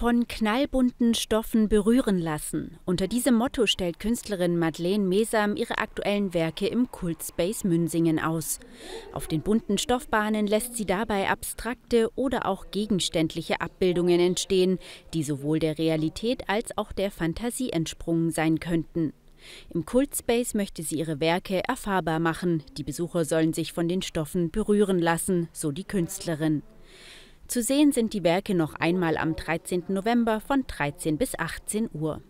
Von knallbunten Stoffen berühren lassen. Unter diesem Motto stellt Künstlerin Madeleine Mesam ihre aktuellen Werke im Kultspace Münsingen aus. Auf den bunten Stoffbahnen lässt sie dabei abstrakte oder auch gegenständliche Abbildungen entstehen, die sowohl der Realität als auch der Fantasie entsprungen sein könnten. Im Kultspace möchte sie ihre Werke erfahrbar machen. Die Besucher sollen sich von den Stoffen berühren lassen, so die Künstlerin. Zu sehen sind die Werke noch einmal am 13. November von 13 bis 18 Uhr.